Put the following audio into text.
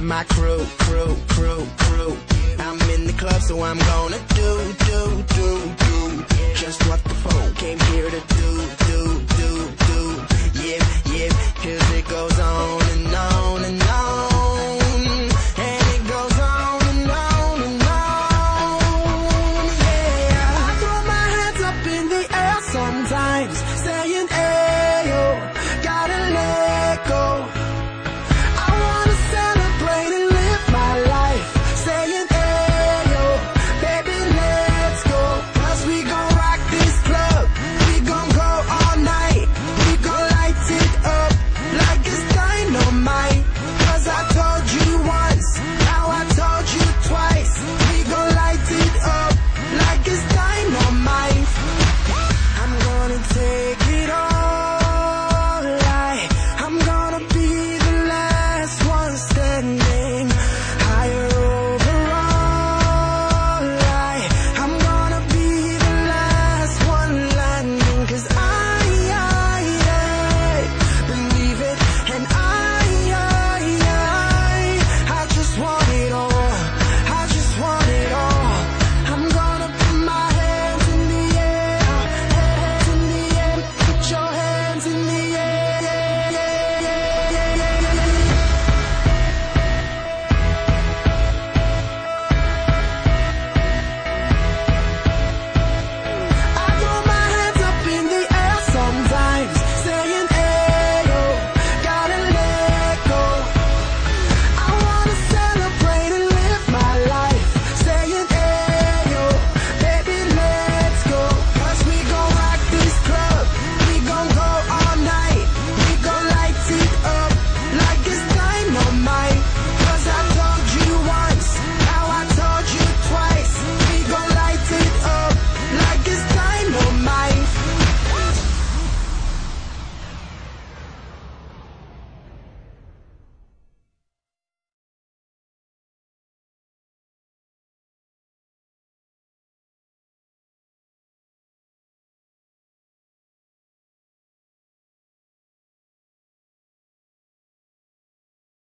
got my crew, crew, crew, crew. I'm in the club, so I'm gonna do, do, do, do.